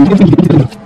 ありがとうございます。